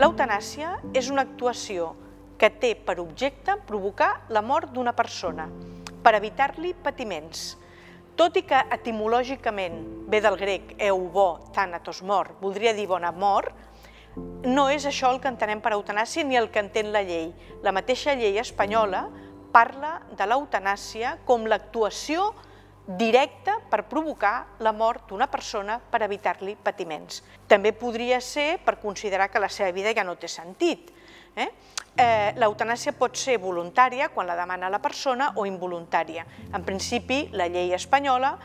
L'eutanàsia és una actuació que té per objecte provocar la mort d'una persona per evitar-li patiments. Tot i que etimològicament ve del grec eubo, thanatos, mort, voldria dir bona mort, no és això el que entenem per eutanàsia ni el que entén la llei. La mateixa llei espanyola parla de l'eutanàsia com l'actuació directa per provocar la mort d'una persona per evitar-li patiments. També podria ser per considerar que la seva vida ja no té sentit. Eh? Eh, L'eutanàsia pot ser voluntària quan la demana la persona o involuntària. En principi, la llei espanyola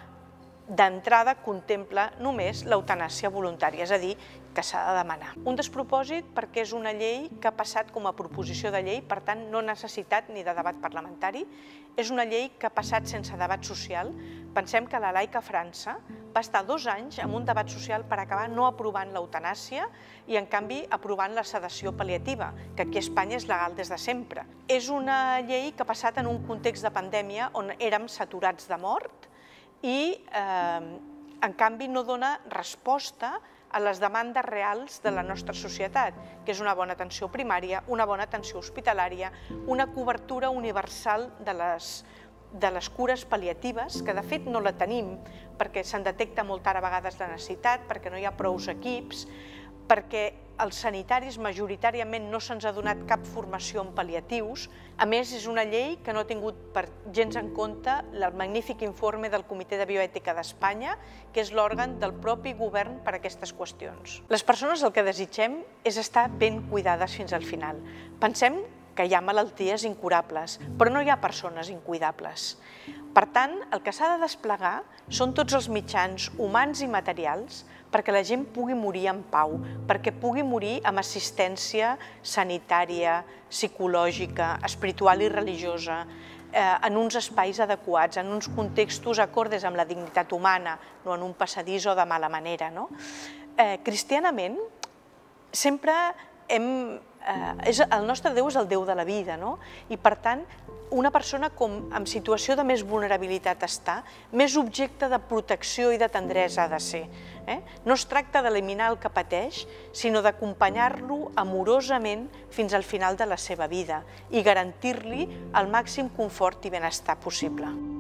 d'entrada contempla només l'eutanàsia voluntària, és a dir, que s'ha de demanar. Un despropòsit perquè és una llei que ha passat com a proposició de llei, per tant no necessitat ni de debat parlamentari, és una llei que ha passat sense debat social. Pensem que la laica França va estar dos anys amb un debat social per acabar no aprovant l'eutanàsia i en canvi aprovant la sedació pal·liativa, que aquí a Espanya és legal des de sempre. És una llei que ha passat en un context de pandèmia on érem saturats de mort i eh, en canvi no dona resposta a les demandes reals de la nostra societat, que és una bona atenció primària, una bona atenció hospitalària, una cobertura universal de les, de les cures pal·liatives, que de fet no la tenim, perquè se'n detecta molt tard a vegades la necessitat, perquè no hi ha prous equips, perquè als sanitaris majoritàriament no se'ns ha donat cap formació en pal·liatius. A més, és una llei que no ha tingut per gens en compte el magnífic informe del Comitè de Bioètica d'Espanya, que és l'òrgan del propi govern per a aquestes qüestions. Les persones el que desitgem és estar ben cuidades fins al final. Pensem que hi ha malalties incurables, però no hi ha persones incuidables. Per tant, el que s'ha de desplegar són tots els mitjans humans i materials perquè la gent pugui morir en pau, perquè pugui morir amb assistència sanitària, psicològica, espiritual i religiosa, eh, en uns espais adequats, en uns contextos acordes amb la dignitat humana, no en un passadís o de mala manera. No? Eh, cristianament, sempre hem eh, és, el nostre Déu és el Déu de la vida, no? I per tant, una persona com en situació de més vulnerabilitat està, més objecte de protecció i de tendresa ha de ser. Eh? No es tracta d'eliminar el que pateix, sinó d'acompanyar-lo amorosament fins al final de la seva vida i garantir-li el màxim confort i benestar possible.